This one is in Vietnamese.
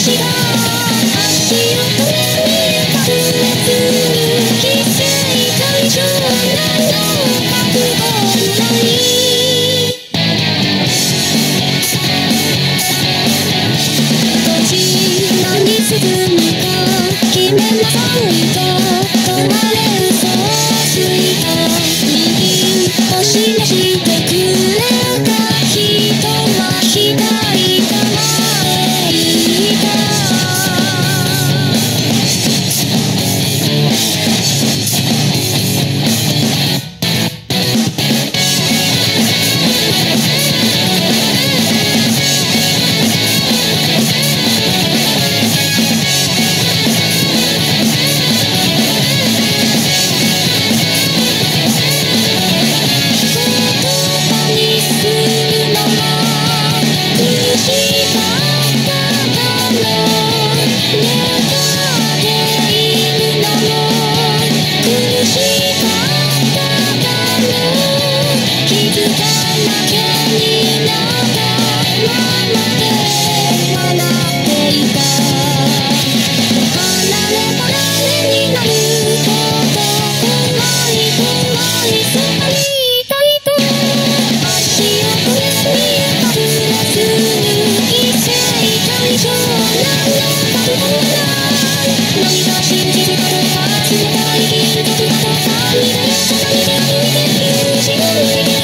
she Thank you.